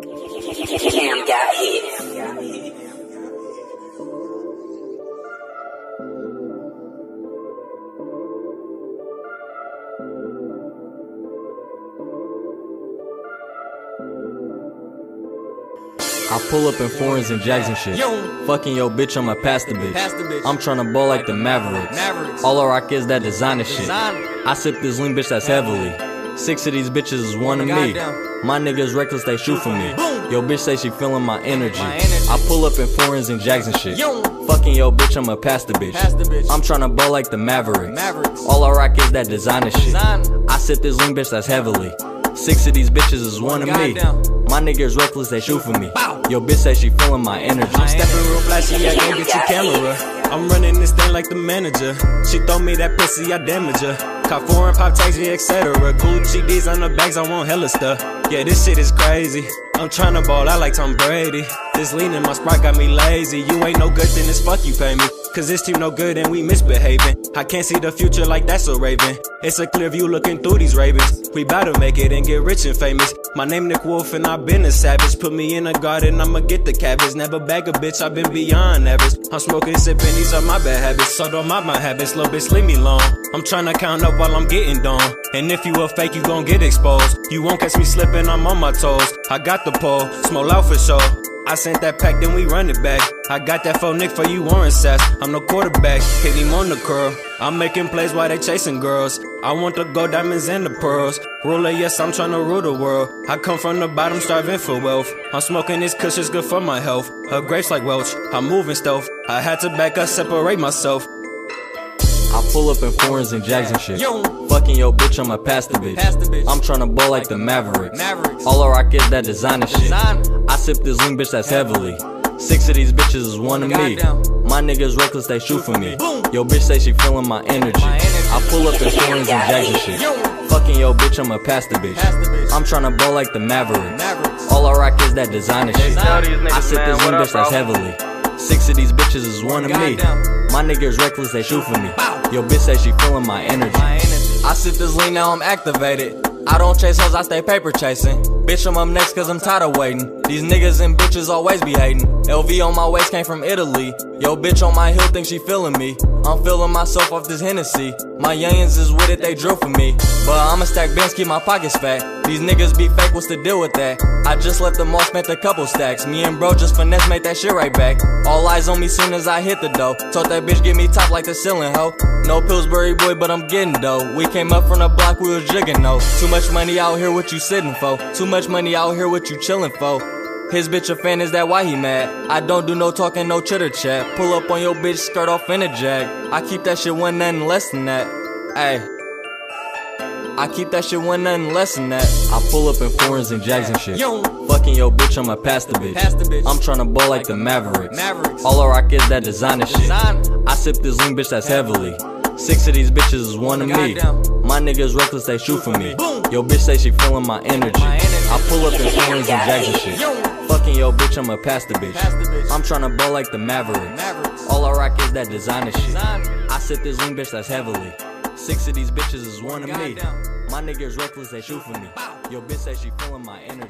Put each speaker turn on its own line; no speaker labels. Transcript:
Cam got hit.
I pull up in foreigns and Jags and shit.
Yo.
Fucking yo bitch, I'ma pass the bitch.
Pass the bitch.
I'm tryna ball like the Mavericks.
Mavericks.
All I rock is that designer shit.
Designer.
I sip this lean bitch that's heavily. Six of these bitches is one of me.
Goddamn.
My niggas reckless, they shoot for me. Yo bitch say she feeling my energy. I pull up in foreigns and Jags and shit.
Yo.
Fucking yo bitch, I'ma pass the bitch.
Pass the bitch.
I'm tryna ball like the Mavericks.
Mavericks.
All I rock is that designer shit. I sip this lean bitch that's heavily. Six of these bitches is one of me. My niggas reckless, they shoot for me.
Bow.
Yo bitch say she feeling my energy.
My
Stepping real flashy, I can't get your camera. I'm running this thing like the manager. She throw me that pussy, I damage her. Caught foreign pop yeah, etc. Gucci D's on the bags, I want hella stuff. Yeah, this shit is crazy. I'm tryna ball I like Tom Brady. This lean in my sprite got me lazy. You ain't no good, then this fuck you pay me. Cause this team no good and we misbehaving. I can't see the future like that's a raven. It's a clear view looking through these ravens. We bout to make it and get rich and famous. My name Nick Wolfe and I've been a savage. Put me in a garden, I'ma get the cabbage. Never bag a bitch, I've been beyond average. I'm smoking, sipping, these are my bad habits. So don't mind my habits, little bitch, leave me alone. I'm tryna count up while I'm getting done. And if you a fake, you gon' get exposed. You won't catch me slipping, I'm on my toes. I got the pole, small out for sure. I sent that pack, then we run it back. I got that phone Nick for you, Warren Sass. I'm no quarterback, hit him on the curl. I'm making plays while they chasing girls. I want the gold diamonds and the pearls. Ruler, yes, I'm tryna rule the world. I come from the bottom, starving for wealth. I'm smoking this kush, it's good for my health. Her grapes like Welch, I'm moving stealth. I had to back up, separate myself.
I pull up in foreigns and Jags and shit.
Yo.
Fucking yo bitch, I'ma pass the bitch.
Pass the bitch.
I'm tryna ball like the Mavericks.
Mavericks.
All I rock is that designer shit. I sip this lean bitch that's heavily. Six of these bitches is one of me. My niggas reckless, they shoot for me. Yo bitch say she feeling my energy. I pull up in foreigns and Jags and shit. Fucking yo bitch, I'ma pass the bitch.
Pass the bitch.
I'm tryna ball like the Mavericks.
Mavericks.
All I rock is that designer shit. I sip this lean bitch that's heavily. Six of these bitches is one of me. My niggas reckless, they shoot for me. Yo bitch say she feeling my energy. I sip this lean, now I'm activated. I don't chase hoes, I stay paper chasing. Bitch, I'm up next cause I'm tired of waiting. These niggas and bitches always be hating. LV on my waist came from Italy. Yo, bitch on my heel think she feeling me. I'm feeling myself off this Hennessy. My youngins is with it, they drill for me. But I'ma stack bins, keep my pockets fat. These niggas be fake, what's the deal with that? I just left them all, spent a couple stacks. Me and bro just finesse, made that shit right back. All eyes on me soon as I hit the dough. Told that bitch get me top like the ceiling hoe. No Pillsbury boy, but I'm getting dough. We came up from the block, we was jigging though. Too much money out here, what you sitting for? Too much money out here, what you chillin' for? His bitch a fan, is that why he mad? I don't do no talking, no chitter chat. Pull up on your bitch, skirt off in a jag. I keep that shit one nothing less than that. Ayy. I keep that shit one nothing less than that. I pull up in foreigns and Jags and shit.
Yo.
Fucking yo bitch, I'ma pass the bitch.
Pass the bitch.
I'm tryna ball like the Mavericks.
Mavericks.
All I rock is that designer shit.
Designer.
I sip this lean bitch that's heavily. Six of these bitches is one of me. My niggas reckless, they shoot for me.
Boom.
Yo bitch say she feeling my energy. I pull up in foreigns and Jags and shit.
Yo.
Fucking yo bitch, I'ma pass the bitch.
Pass the bitch.
I'm tryna ball like the Mavericks. All I rock is that designer shit. I sip this lean bitch that's heavily. Six of these bitches is one of me. My niggas reckless, they shoot for me. Yo bitch say she feeling my energy.